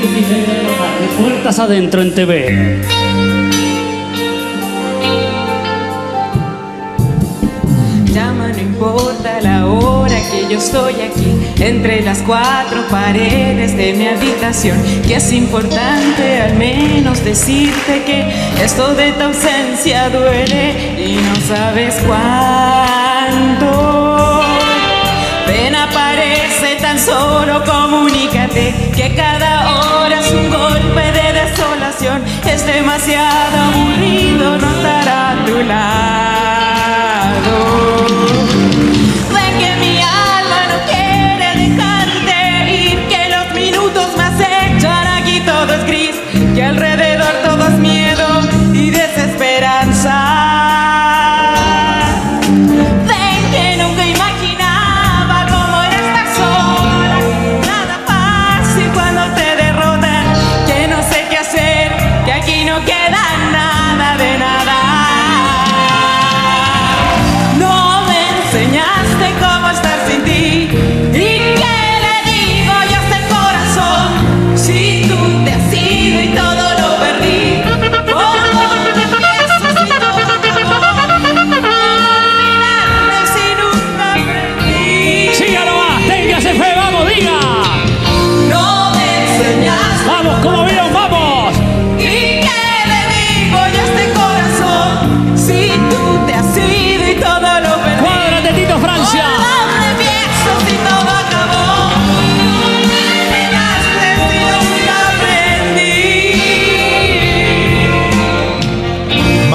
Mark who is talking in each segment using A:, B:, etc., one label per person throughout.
A: de puertas adentro en TV.
B: Llama, no importa la hora que yo estoy aquí, entre las cuatro paredes de mi habitación, que es importante al menos decirte que esto de tu ausencia duele y no sabes cuánto. Ven, aparece tan solo, comunícate que cada y el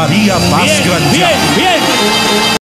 B: María Paz bien, bien.